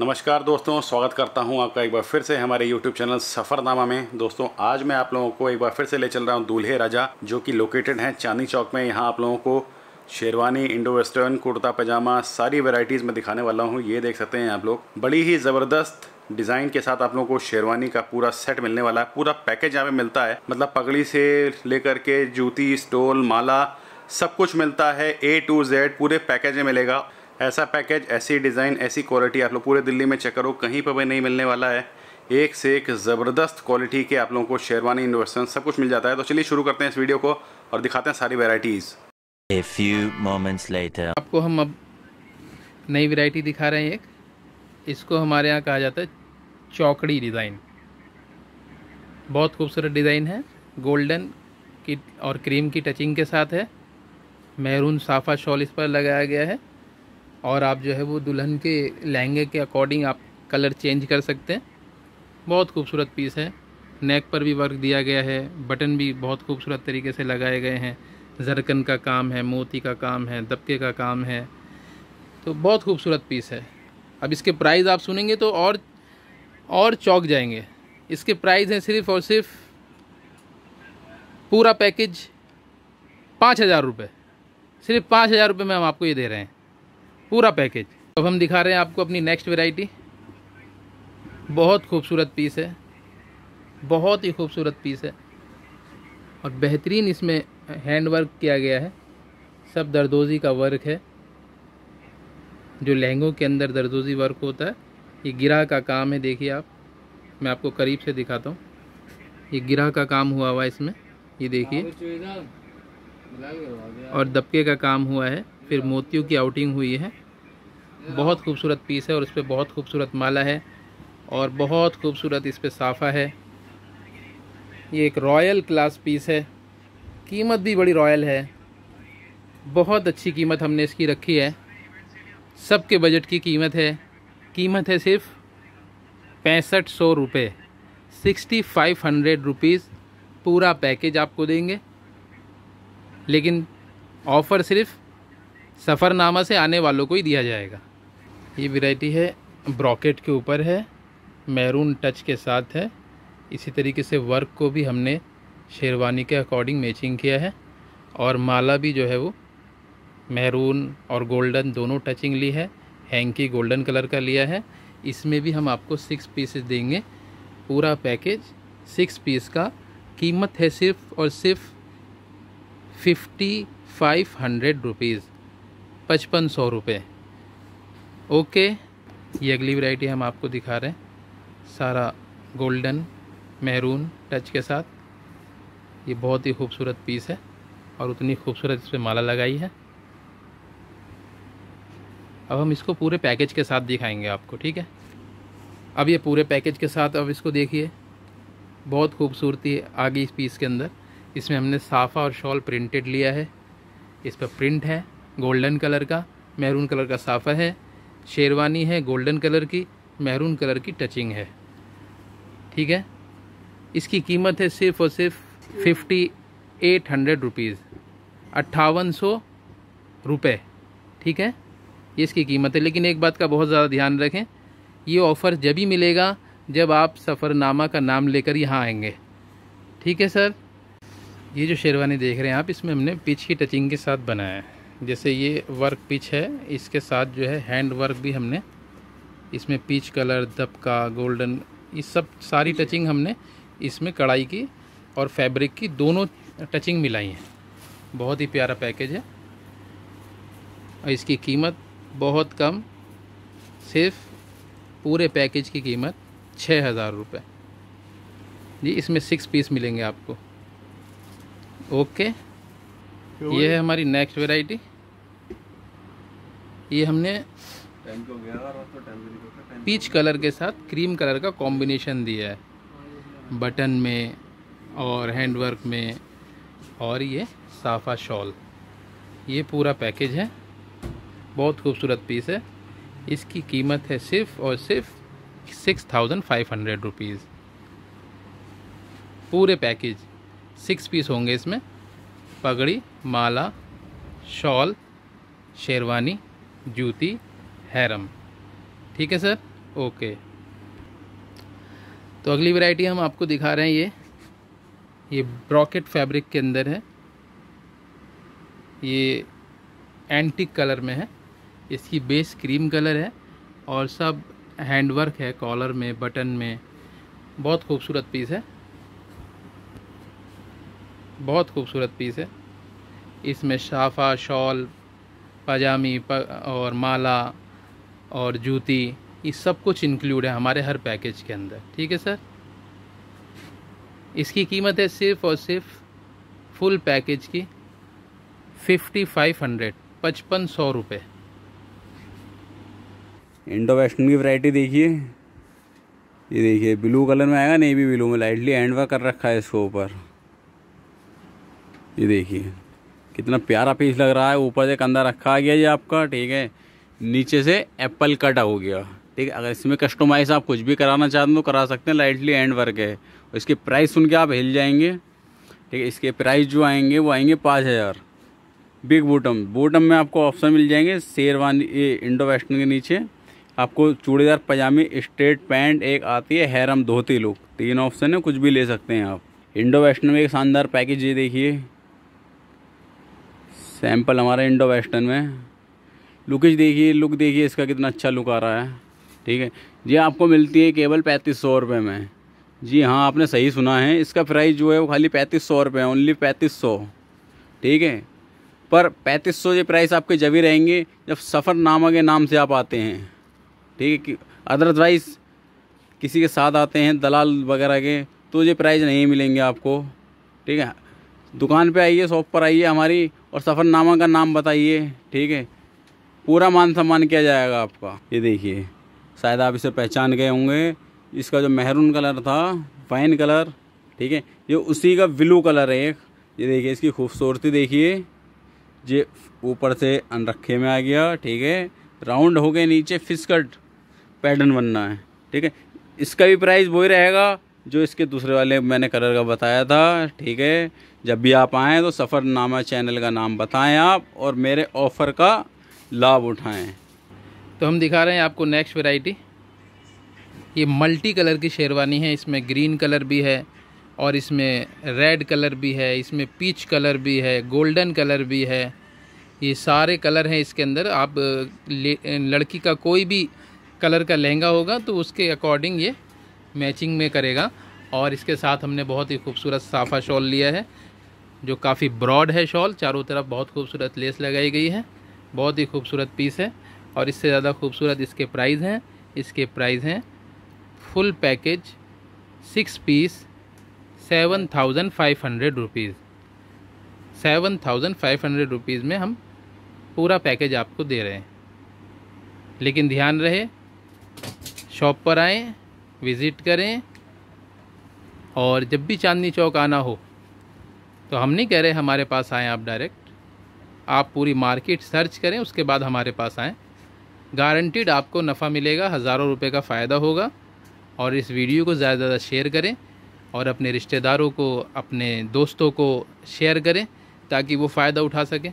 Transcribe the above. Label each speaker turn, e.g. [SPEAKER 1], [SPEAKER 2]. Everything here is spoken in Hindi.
[SPEAKER 1] नमस्कार दोस्तों, स्वागत करता हूँ आपका एक बार फिर से हमारे YouTube चैनल सफ़रनामा में। दोस्तों, आज मैं आप लोगों को एक बार फिर से ले चल रहा हूँ दूल्हे राजा, जो कि लोकेटेड है चांदनी चौक में। यहाँ आप लोगों को शेरवानी, इंडो वेस्टर्न, कुर्ता, पजामा, सारी वेराइटीज़ में दिखाने वाला हूँ। ये देख सकते हैं आप लोग। बड़ी ही ज़बरदस्त डिज़ाइन के साथ आप लोगों को शेरवानी का पूरा सेट मिलने वाला है। पूरा पैकेज यहाँ पे मिलता है। मतलब पगड़ी से लेकर के जूती स्टोल माला, सब कुछ मिलता है ए टू जेड पूरे पैकेज में मिलेगा। ऐसा पैकेज ऐसी डिज़ाइन ऐसी क्वालिटी आप लोग पूरे दिल्ली में चेक करो कहीं पर भी नहीं मिलने वाला है। एक से एक ज़बरदस्त क्वालिटी के आप लोगों को शेरवानी इन्वेस्टन सब कुछ मिल जाता है। तो चलिए शुरू करते हैं इस वीडियो को और दिखाते हैं सारी varieties
[SPEAKER 2] A few moments later.
[SPEAKER 3] आपको हम अब नई वैरायटी दिखा रहे हैं एक। इसको हमारे यहाँ कहा जाता है चौकड़ी डिज़ाइन बहुत खूबसूरत डिज़ाइन है। गोल्डन की और क्रीम की टचिंग के साथ है। मैरून साफा शॉल इस पर लगाया गया है। और आप जो है वो दुल्हन के लहंगे के अकॉर्डिंग आप कलर चेंज कर सकते हैं। बहुत खूबसूरत पीस है। नेक पर भी वर्क दिया गया है। बटन भी बहुत खूबसूरत तरीके से लगाए गए हैं। जरकन का काम है, मोती का काम है, दबके का काम है। तो बहुत खूबसूरत पीस है। अब इसके प्राइस आप सुनेंगे तो और और चौक जाएँगे। इसके प्राइस हैं सिर्फ़ और सिर्फ़ पूरा पैकेज पाँच हज़ार रुपये सिर्फ़ पाँच हज़ार रुपये में हम आपको ये दे रहे हैं। पूरा पैकेज अब हम दिखा रहे हैं आपको अपनी नेक्स्ट वैरायटी बहुत खूबसूरत पीस है। बहुत ही खूबसूरत पीस है। और बेहतरीन इसमें हैंड वर्क किया गया है। सब दरदोजी का वर्क है। जो लहंगों के अंदर दरदोजी वर्क होता है, ये गिरा का काम है, देखिए आप। मैं आपको करीब से दिखाता हूँ। ये गिरा का काम हुआ हुआ है इसमें। ये देखिए। और दबके का काम हुआ है। फिर मोतियों की आउटिंग हुई है। बहुत खूबसूरत पीस है और इस पर बहुत खूबसूरत माला है और बहुत खूबसूरत इस पर साफ़ा है। ये एक रॉयल क्लास पीस है। कीमत भी बड़ी रॉयल है। बहुत अच्छी कीमत हमने इसकी रखी है। सबके बजट की कीमत है। कीमत है सिर्फ़ पैंसठ सौ रुपये सिक्सटी फाइव हंड्रेड रुपीज़ पूरा पैकेज आपको देंगे। लेकिन ऑफ़र सिर्फ़ सफ़रनामा से आने वालों को ही दिया जाएगा। ये वैरायटी है, ब्रॉकेट के ऊपर है, मैरून टच के साथ है। इसी तरीके से वर्क को भी हमने शेरवानी के अकॉर्डिंग मैचिंग किया है और माला भी जो है वो मैरून और गोल्डन दोनों टचिंग ली है, हैंकी गोल्डन कलर का लिया है। इसमें भी हम आपको सिक्स पीसेस देंगे। पूरा पैकेज सिक्स पीस का। कीमत है सिर्फ़ और सिर्फ़ फिफ्टी फाइव हंड्रेड रुपीज़ पचपन सौ रुपये ओके, ये अगली वैरायटी हम आपको दिखा रहे हैं। सारा गोल्डन मेहरून टच के साथ। ये बहुत ही खूबसूरत पीस है और उतनी खूबसूरत इस पर माला लगाई है। अब हम इसको पूरे पैकेज के साथ दिखाएँगे आपको, ठीक है? अब ये पूरे पैकेज के साथ अब इसको देखिए। बहुत खूबसूरती है आगे इस पीस के अंदर। इसमें हमने साफ़ा और शॉल प्रिंटेड लिया है। इस पर प्रिंट है। गोल्डन कलर का, मैरून कलर का साफ़ा है, शेरवानी है गोल्डन कलर की, मैरून कलर की टचिंग है। ठीक है? इसकी कीमत है सिर्फ़ और सिर्फ़ फिफ्टी एट हंड्रेड रुपीज़ अट्ठावन सौ रुपये ठीक है? ये इसकी कीमत है। लेकिन एक बात का बहुत ज़्यादा ध्यान रखें, ये ऑफ़र जब ही मिलेगा, जब आप सफ़रनामा का नाम लेकर यहाँ आएँगे। ठीक है, सर? ये जो शेरवानी देख रहे हैं आप, इसमें हमने पिच की टचिंग के साथ बनाया है। जैसे ये वर्क पिच है इसके साथ जो है हैंड वर्क भी हमने इसमें पिच कलर दबका गोल्डन ये सब सारी टचिंग हमने इसमें कढ़ाई की और फैब्रिक की दोनों टचिंग मिलाई है। बहुत ही प्यारा पैकेज है। और इसकी कीमत बहुत कम सिर्फ़ पूरे पैकेज की कीमत छः हज़ार रुपये जी इसमें सिक्स पीस मिलेंगे आपको। ओके। ये है हमारी नेक्स्ट वैरायटी ये हमने पीच कलर के साथ क्रीम कलर का कॉम्बिनेशन दिया है। बटन में और हैंडवर्क में और ये साफ़ा शॉल ये पूरा पैकेज है। बहुत खूबसूरत पीस है। इसकी कीमत है सिर्फ़ और सिर्फ़ six thousand five hundred rupees पूरे पैकेज सिक्स पीस होंगे इसमें। पगड़ी माला शॉल शेरवानी जूती हैरम। ठीक है सर? ओके। तो अगली वैरायटी हम आपको दिखा रहे हैं ये। ये ब्रॉकेट फैब्रिक के अंदर है। ये एंटिक कलर में है। इसकी बेस क्रीम कलर है और सब हैंडवर्क है कॉलर में, बटन में। बहुत खूबसूरत पीस है। बहुत खूबसूरत पीस है। इसमें शाफा, शॉल पजामी और माला, और जूती, ये सब कुछ इंक्लूड है हमारे हर पैकेज के अंदर। ठीक है सर इसकी कीमत है सिर्फ़ और सिर्फ़ फुल पैकेज की फिफ्टी फाइव हंड्रेड पचपन सौ रुपये
[SPEAKER 4] इंडो वेस्टर्न की वैरायटी देखिए। ये देखिए ब्लू कलर में आएगा नेवी ब्लू में लाइटली हैंड वर्क कर रखा है इसको ऊपर। ये देखिए। कितना प्यारा पीस लग रहा है, ऊपर से कंधा रखा गया ये आपका, ठीक है। नीचे से एप्पल कट हो गया, ठीक है। अगर इसमें कस्टमाइज आप कुछ भी कराना चाहते हो तो करा सकते हैं लाइटली एंड वर्क है। और इसके प्राइस सुन के आप हिल जाएँगे, ठीक है। इसके प्राइस जो आएँगे, वो आएँगे पाँच हज़ार। बिग बूटम बूटम में आपको ऑप्शन मिल जाएँगे शेरवानी ये इंडो वेस्टर्न के नीचे। आपको चूड़ीदार पजामी स्ट्रेट पैंट एक आती है हैरम धोती लुक तीन ऑप्शन है, कुछ भी ले सकते हैं आप। इंडो वेस्टर्न में एक शानदार पैकेज ये देखिए। सैंपल हमारा इंडो वेस्टर्न में। लुकेज देखिए, लुक देखिए, इसका कितना अच्छा लुक आ रहा है। ठीक है? ये आपको मिलती है केवल पैंतीस सौ रुपये में। जी हाँ आपने सही सुना है। इसका प्राइस जो है, वो खाली पैंतीस सौ रुपये ओनली पैंतीस सौ। ठीक है? पर पैंतीस सौ ये प्राइस आपके जब ही रहेंगे, जब सफ़र नामा के नाम से आप आते हैं। ठीक है? अदरवाइज़ किसी के साथ आते हैं, दलाल वगैरह के तो ये प्राइस नहीं मिलेंगे आपको। ठीक है? दुकान पे आइए, शॉप पर आइए, हमारी और सफ़रनामा का नाम बताइए, ठीक है? पूरा मान सम्मान किया जाएगा आपका। ये देखिए, शायद आप इसे पहचान गए होंगे। इसका जो मेहरून कलर था वाइन कलर, ठीक है? ये उसी का ब्लू कलर है एक। ये देखिए, इसकी खूबसूरती देखिए। ये ऊपर से अनरखे में आ गया, ठीक है? राउंड हो गए नीचे, फिसकट पैटर्न बनना है, ठीक है? इसका भी प्राइस वही रहेगा जो इसके दूसरे वाले मैंने कलर का बताया था, ठीक है? जब भी आप आएँ तो सफ़रनामा चैनल का नाम बताएँ आप और मेरे ऑफ़र का लाभ उठाएँ।
[SPEAKER 3] तो हम दिखा रहे हैं आपको नेक्स्ट वैरायटी ये मल्टी कलर की शेरवानी है, इसमें ग्रीन कलर भी है और इसमें रेड कलर भी है, इसमें पीच कलर भी है गोल्डन कलर भी है। ये सारे कलर हैं इसके अंदर। आप लड़की का कोई भी कलर का लहंगा होगा तो उसके अकॉर्डिंग ये मैचिंग में करेगा। और इसके साथ हमने बहुत ही खूबसूरत साफ़ा शॉल लिया है, जो काफ़ी ब्रॉड है शॉल। चारों तरफ़ बहुत खूबसूरत लेस लगाई गई है। बहुत ही खूबसूरत पीस है। और इससे ज़्यादा खूबसूरत इसके प्राइस हैं। इसके प्राइस हैं full package six piece, seven thousand five hundred rupees seven thousand five hundred rupees में हम पूरा पैकेज आपको दे रहे हैं। लेकिन ध्यान रहे, शॉप पर आएँ विज़िट करें और जब भी चांदनी चौक आना हो तो हम नहीं कह रहे हमारे पास आएँ आप डायरेक्ट आप पूरी मार्केट सर्च करें, उसके बाद हमारे पास आएँ। गारंटीड आपको नफ़ा मिलेगा, हज़ारों रुपए का फ़ायदा होगा। और इस वीडियो को ज़्यादा से ज़्यादा शेयर करें और अपने रिश्तेदारों को, अपने दोस्तों को शेयर करें ताकि वो फ़ायदा उठा सकें।